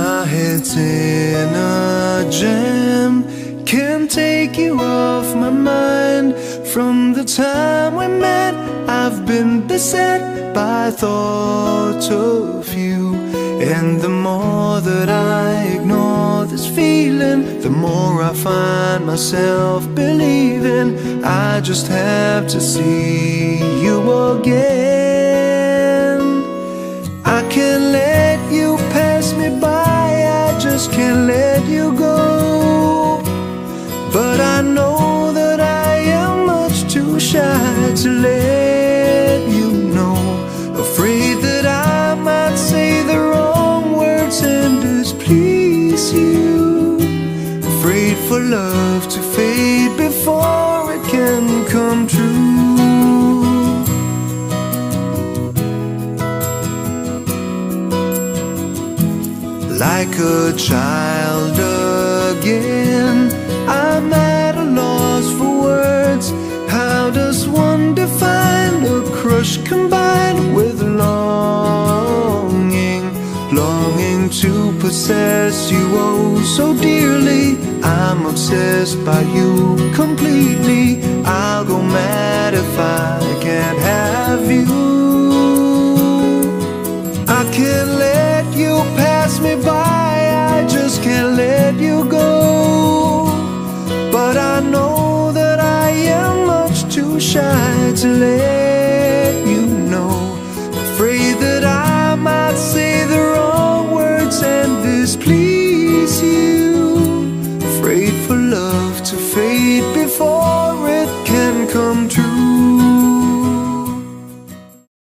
My head's in a jam Can't take you off my mind. From the time we met I've been beset by thoughts of you. And the more that I ignore this feeling The more I find myself believing. I just have to see you again. I can't let you go. But I know that I am much too shy to let you know. Afraid that I might say the wrong words and displease you. Afraid for love to fade before Like a child again, I'm at a loss for words. How does one define a crush combined with longing? Longing to possess you oh so dearly. I'm obsessed by you completely. I'll go mad if I can't have you. I can't shy to let